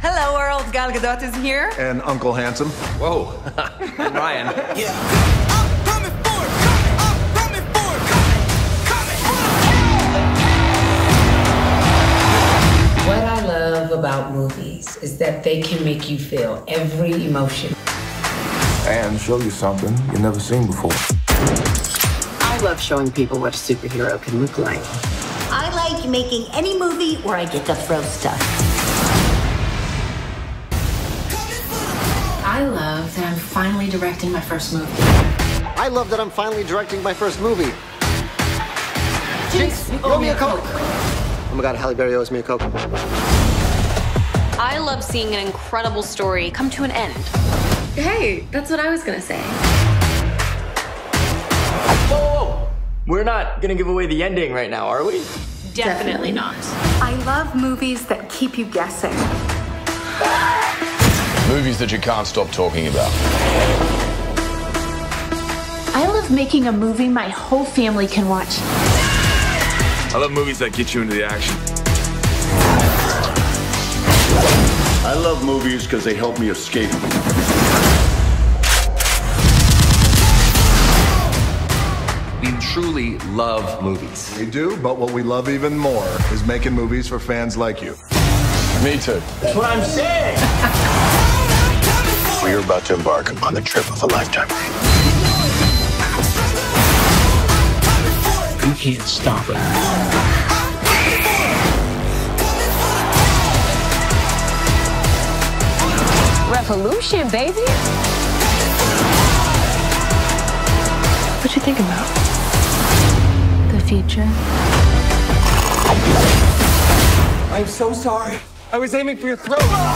Hello world, Gal Gadot is here. And Uncle Handsome. Whoa. and Ryan. Yeah. I'm coming for it. I'm coming for it. Coming, coming. What I love about movies is that they can make you feel every emotion. And show you something you've never seen before. I love showing people what a superhero can look like. I like making any movie where I get to throw stuff. I love that I'm finally directing my first movie. I love that I'm finally directing my first movie. Jinx, you owe me a Coke. Oh my god, Halle Berry owes me a Coke. I love seeing an incredible story come to an end. Hey, that's what I was gonna say. Whoa, whoa. We're not gonna give away the ending right now, are we? Definitely not. I love movies that keep you guessing. Movies that you can't stop talking about. I love making a movie my whole family can watch. I love movies that get you into the action. I love movies because they help me escape. We truly love movies. We do, but what we love even more is making movies for fans like you. Me too. That's what I'm saying. We're about to embark on the trip of a lifetime. You can't stop it. Revolution, baby. What you think about? The future? I'm so sorry. I was aiming for your throat.